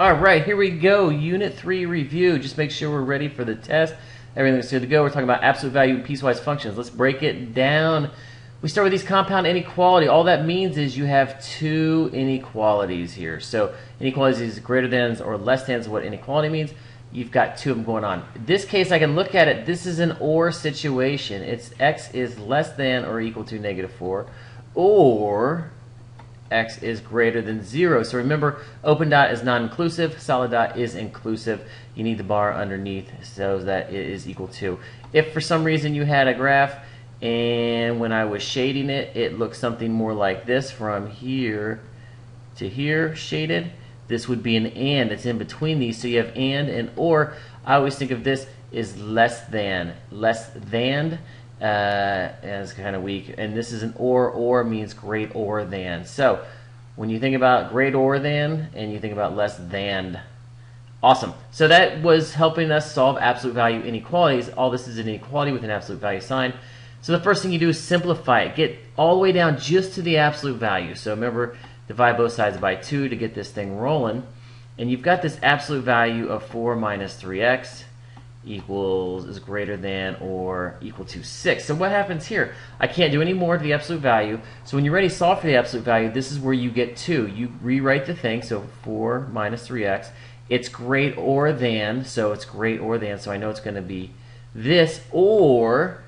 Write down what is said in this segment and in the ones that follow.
All right, here we go. Unit 3 review. Just make sure we're ready for the test. Everything's good to go. We're talking about absolute value piecewise functions. Let's break it down. We start with these compound inequality. All that means is you have two inequalities here. So inequalities is greater than or less than is what inequality means. You've got two of them going on. In this case, I can look at it. This is an OR situation. It's x is less than or equal to negative 4, or x is greater than 0. So remember, open dot is non-inclusive, solid dot is inclusive. You need the bar underneath so that it is equal to. If for some reason you had a graph and when I was shading it, it looked something more like this from here to here shaded. This would be an and. It's in between these. So you have and and or. I always think of this as less than. Less than uh, is kind of weak. And this is an or, or means great or than. So when you think about great or than and you think about less than, awesome. So that was helping us solve absolute value inequalities. All this is an inequality with an absolute value sign. So the first thing you do is simplify it. Get all the way down just to the absolute value. So remember, divide both sides by 2 to get this thing rolling. And you've got this absolute value of 4 minus 3x equals is greater than or equal to 6. So what happens here? I can't do any more to the absolute value. So when you're ready to solve for the absolute value, this is where you get 2. You rewrite the thing, so 4 minus 3x. It's great or than, so it's great or than, so I know it's going to be this, or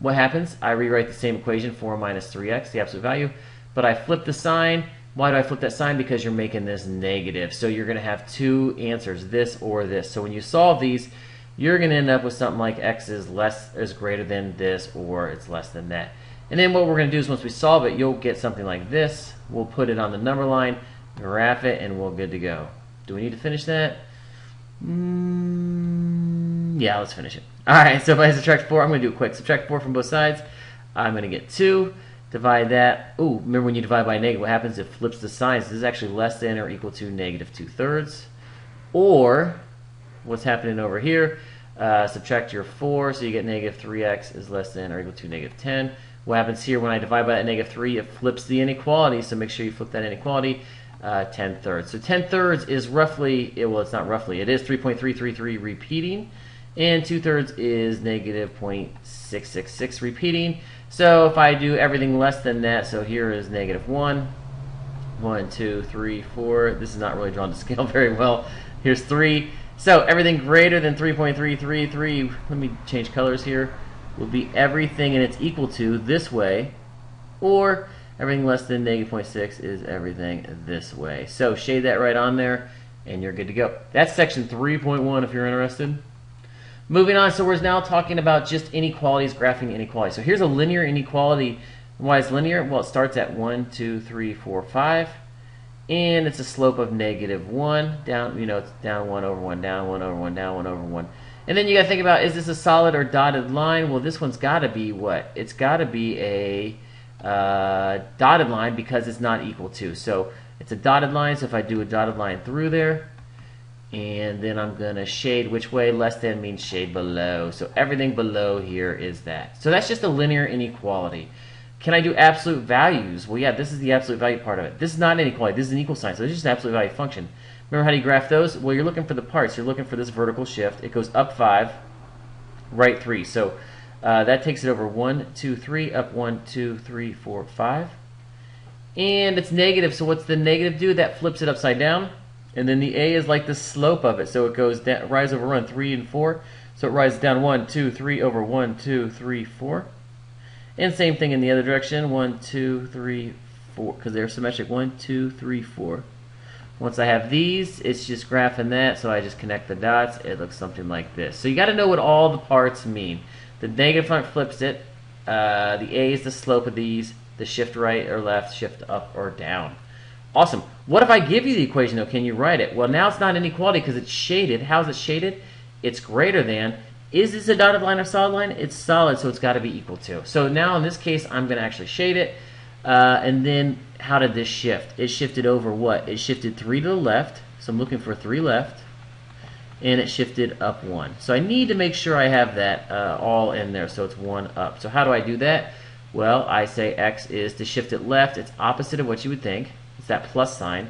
what happens? I rewrite the same equation, 4 minus 3x, the absolute value, but I flip the sign. Why do I flip that sign? Because you're making this negative. So you're going to have two answers, this or this. So when you solve these, you're going to end up with something like x is less is greater than this or it's less than that. And then what we're going to do is once we solve it, you'll get something like this. We'll put it on the number line, graph it, and we're good to go. Do we need to finish that? Mm, yeah, let's finish it. All right, so if I subtract 4, I'm going to do it quick. Subtract 4 from both sides. I'm going to get 2. Divide that. Ooh, remember when you divide by negative, what happens? It flips the signs. This is actually less than or equal to negative 2 thirds. Or what's happening over here. Uh, subtract your 4, so you get negative 3x is less than or equal to negative 10. What happens here when I divide by that negative 3? It flips the inequality, so make sure you flip that inequality. Uh, 10 thirds. So 10 thirds is roughly, well, it's not roughly, it is 3.333 repeating, and 2 thirds is negative 0.666 repeating. So if I do everything less than that, so here is negative 1, 1, 2, 3, 4. This is not really drawn to scale very well. Here's 3. So everything greater than 3.333, let me change colors here, will be everything and it's equal to this way, or everything less than negative 0.6 is everything this way. So shade that right on there, and you're good to go. That's section 3.1 if you're interested. Moving on, so we're now talking about just inequalities, graphing inequalities. So here's a linear inequality. Why is linear? Well, it starts at 1, 2, 3, 4, 5 and it's a slope of negative 1 down you know it's down 1 over 1 down 1 over 1 down 1 over 1 and then you got to think about is this a solid or dotted line? Well this one's got to be what? It's got to be a uh, dotted line because it's not equal to. So it's a dotted line so if I do a dotted line through there and then I'm gonna shade which way? Less than means shade below. So everything below here is that. So that's just a linear inequality can I do absolute values? Well, yeah, this is the absolute value part of it. This is not an inequality. This is an equal sign, so it's just an absolute value function. Remember how do you graph those? Well, you're looking for the parts. You're looking for this vertical shift. It goes up 5, right 3. So uh, that takes it over 1, 2, 3, up 1, 2, 3, 4, 5. And it's negative, so what's the negative do? That flips it upside down. And then the A is like the slope of it. So it goes down, rise over 1, 3 and 4. So it rises down 1, 2, 3 over 1, 2, 3, 4. And same thing in the other direction. One, two, three, four, because they're symmetric. One, two, three, four. Once I have these, it's just graphing that, so I just connect the dots. It looks something like this. So you got to know what all the parts mean. The negative front flips it. Uh, the A is the slope of these. The shift right or left, shift up or down. Awesome. What if I give you the equation, though? Can you write it? Well, now it's not an inequality because it's shaded. How's it shaded? It's greater than. Is this a dotted line or solid line? It's solid, so it's got to be equal to. So now in this case, I'm going to actually shade it. Uh, and then how did this shift? It shifted over what? It shifted 3 to the left. So I'm looking for 3 left. And it shifted up 1. So I need to make sure I have that uh, all in there. So it's 1 up. So how do I do that? Well, I say x is to shift it left. It's opposite of what you would think. It's that plus sign.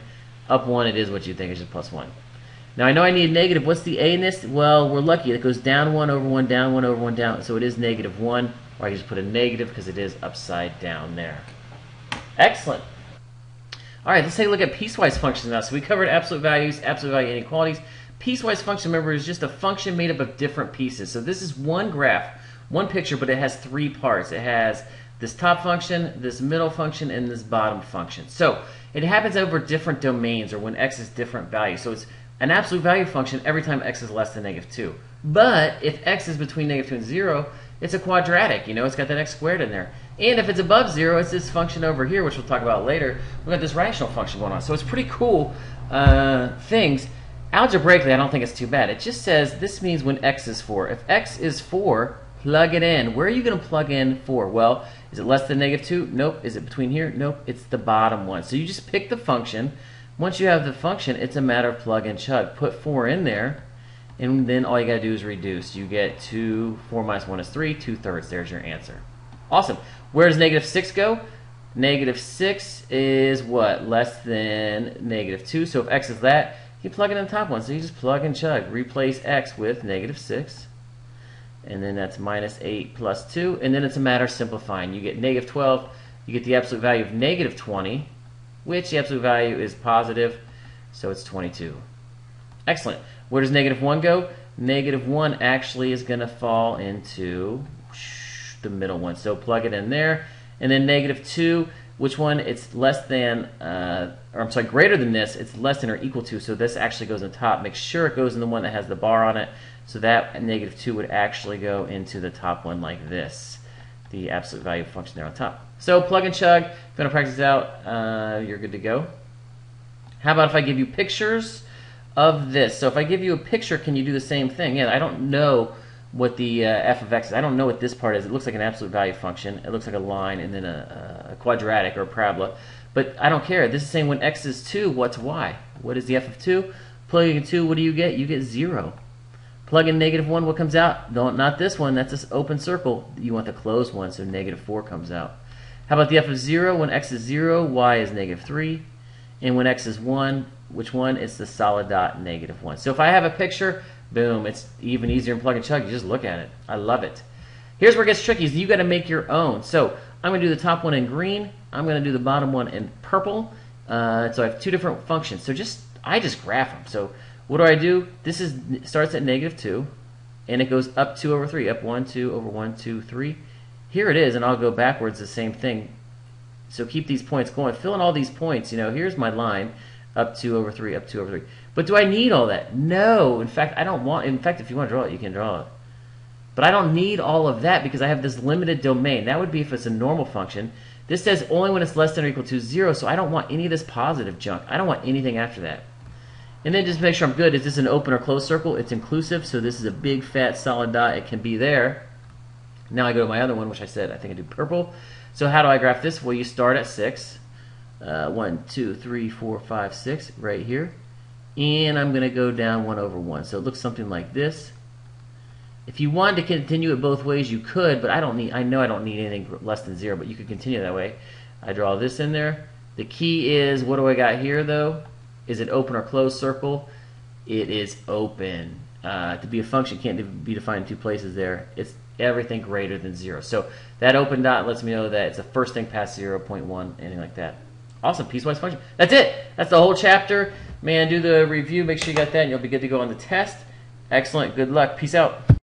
Up 1, it is what you think, it's just plus 1. Now I know I need a negative. What's the a in this? Well, we're lucky. It goes down 1 over 1, down 1 over 1, down. So it is negative 1. Or I can just put a negative because it is upside down there. Excellent. All right, let's take a look at piecewise functions now. So we covered absolute values, absolute value inequalities. Piecewise function, remember, is just a function made up of different pieces. So this is one graph, one picture, but it has three parts. It has this top function, this middle function, and this bottom function. So it happens over different domains or when x is different values. So it's an absolute value function every time x is less than negative 2. But if x is between negative 2 and 0, it's a quadratic. You know, it's got that x squared in there. And if it's above 0, it's this function over here, which we'll talk about later. We've got this rational function going on. So it's pretty cool uh, things. Algebraically, I don't think it's too bad. It just says this means when x is 4. If x is 4, plug it in. Where are you going to plug in 4? Well, is it less than negative 2? Nope. Is it between here? Nope. It's the bottom one. So you just pick the function. Once you have the function, it's a matter of plug and chug. Put 4 in there, and then all you got to do is reduce. You get 2, 4 minus 1 is 3, 2 thirds. There's your answer. Awesome. Where does negative 6 go? Negative 6 is what? Less than negative 2. So if x is that, you plug it in the top one. So you just plug and chug. Replace x with negative 6. And then that's minus 8 plus 2. And then it's a matter of simplifying. You get negative 12. You get the absolute value of negative 20, which the absolute value is positive. So it's 22. Excellent. Where does negative 1 go? Negative 1 actually is going to fall into the middle one. So plug it in there. And then negative 2, which one? It's less than, uh, or I'm sorry, greater than this. It's less than or equal to. So this actually goes on top. Make sure it goes in the one that has the bar on it. So that negative 2 would actually go into the top one like this. The absolute value function there on top. So plug and chug. If you want to practice out, uh, you're good to go. How about if I give you pictures of this? So if I give you a picture, can you do the same thing? Yeah, I don't know what the uh, f of x is. I don't know what this part is. It looks like an absolute value function. It looks like a line and then a, a quadratic or a parabola. But I don't care. This is saying when x is 2, what's y? What is the f of 2? Plugging in 2, what do you get? You get 0. Plug in negative 1, what comes out? Don't, not this one. That's this open circle. You want the closed one, so negative 4 comes out. How about the f of 0? When x is 0, y is negative 3. And when x is 1, which one? It's the solid dot negative 1. So if I have a picture Boom. It's even easier in plug and chug. You just look at it. I love it. Here's where it gets tricky. Is you got to make your own. So I'm going to do the top one in green. I'm going to do the bottom one in purple. Uh, so I have two different functions. So just I just graph them. So what do I do? This is starts at negative 2, and it goes up 2 over 3. Up 1, 2, over 1, 2, 3. Here it is, and I'll go backwards the same thing. So keep these points going. Fill in all these points. You know, here's my line. Up 2 over 3, up 2 over 3. But do I need all that? No. In fact, I don't want. In fact, if you want to draw it, you can draw it. But I don't need all of that because I have this limited domain. That would be if it's a normal function. This says only when it's less than or equal to 0, so I don't want any of this positive junk. I don't want anything after that. And then just make sure I'm good. Is this an open or closed circle? It's inclusive, so this is a big fat solid dot. It can be there. Now I go to my other one, which I said I think I do purple. So how do I graph this? Well, you start at 6. Uh, 1, 2, 3, 4, 5, 6, right here and I'm going to go down 1 over 1. So it looks something like this. If you wanted to continue it both ways, you could, but I don't need. I know I don't need anything less than 0, but you could continue that way. I draw this in there. The key is, what do I got here, though? Is it open or closed circle? It is open. Uh, to be a function can't be defined in two places there. It's everything greater than 0. So that open dot lets me know that it's the first thing past 0, 0.1, anything like that. Awesome, piecewise function. That's it. That's the whole chapter. Man, do the review. Make sure you got that, and you'll be good to go on the test. Excellent. Good luck. Peace out.